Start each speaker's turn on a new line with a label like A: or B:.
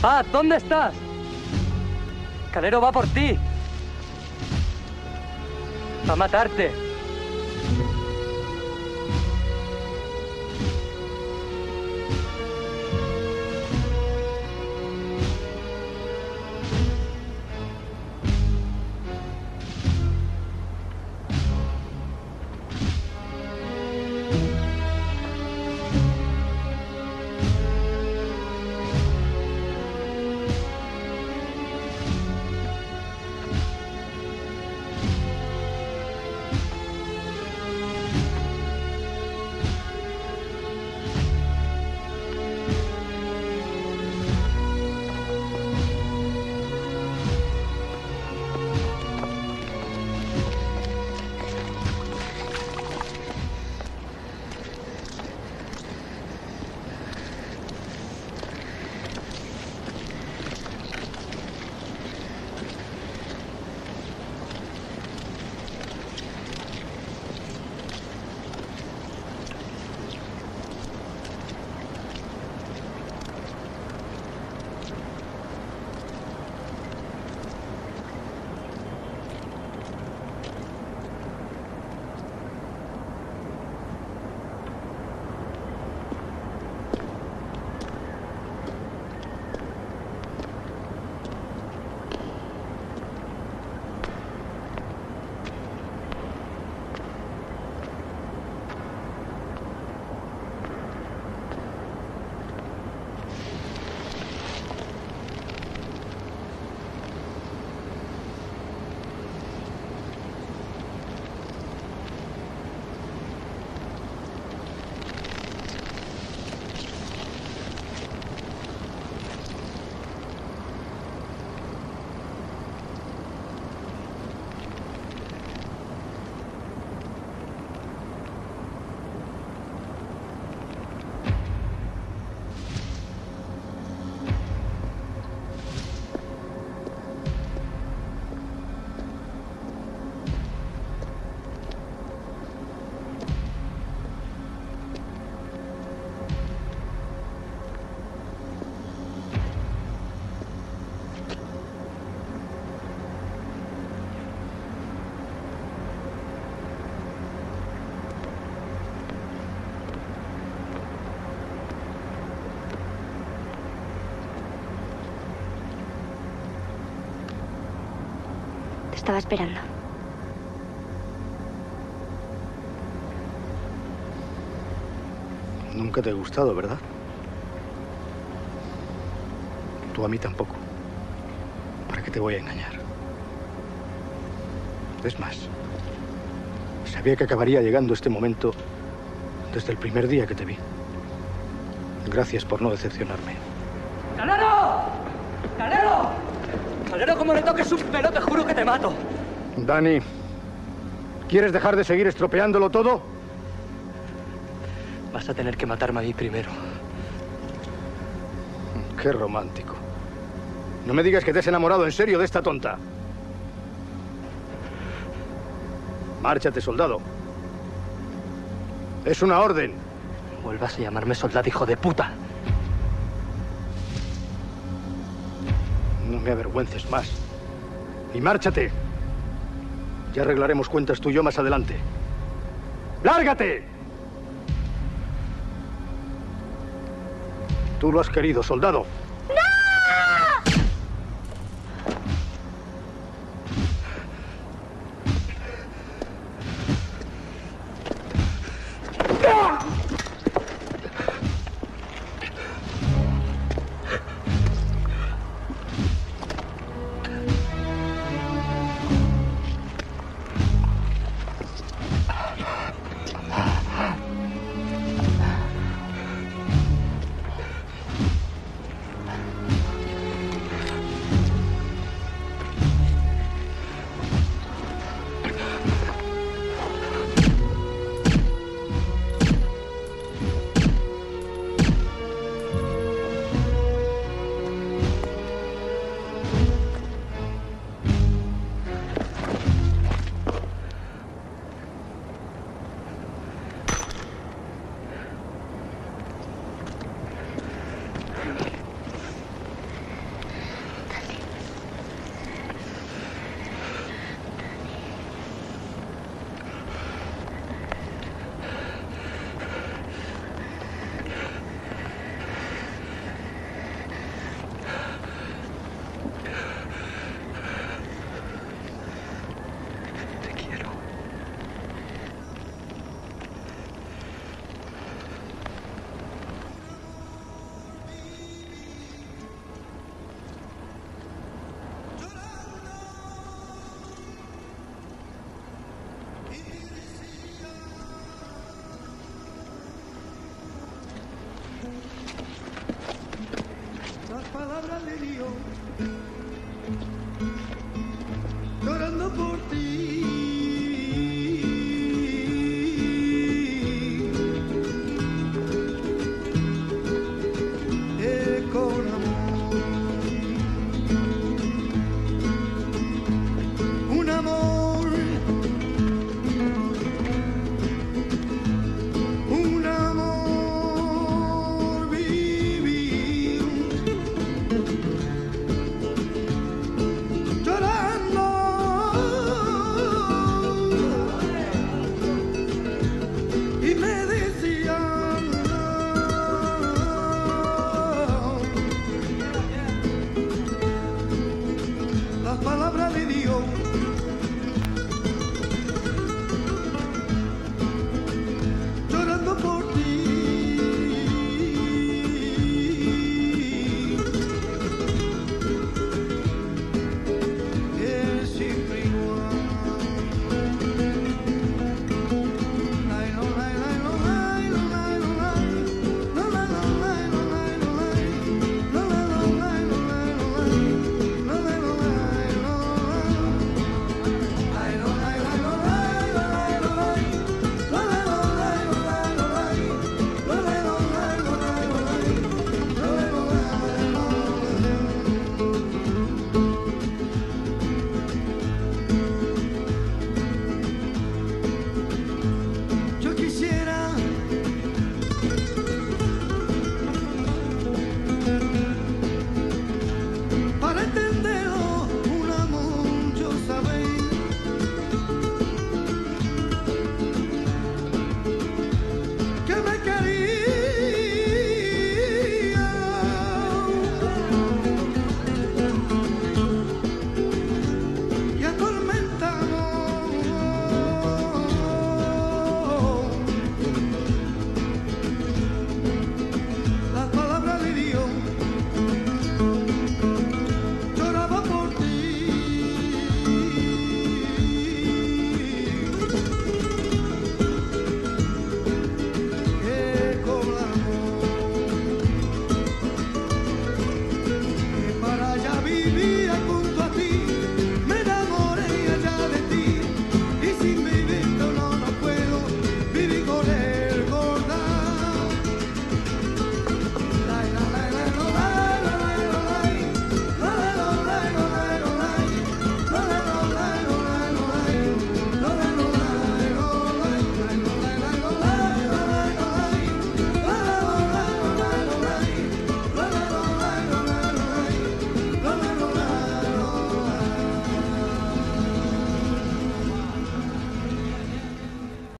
A: Paz, ¿dónde estás? Calero va por ti. Va a matarte.
B: Estaba esperando.
C: Nunca te he gustado, ¿verdad? Tú a mí tampoco. ¿Para qué te voy a engañar? Es más, sabía que acabaría llegando este momento desde el primer día que te vi. Gracias por no decepcionarme.
A: ¡Calero! ¡Calero, como le toques un pelo, te juro que te mato!
C: Dani, ¿quieres dejar de seguir estropeándolo todo?
A: Vas a tener que matarme a mí primero.
C: Qué romántico. No me digas que te has enamorado en serio de esta tonta. Márchate, soldado. Es una orden.
A: Vuelvas a llamarme soldado, hijo de puta.
C: No me avergüences más. Y márchate. Ya arreglaremos cuentas tú yo más adelante. ¡Lárgate! Tú lo has querido, soldado.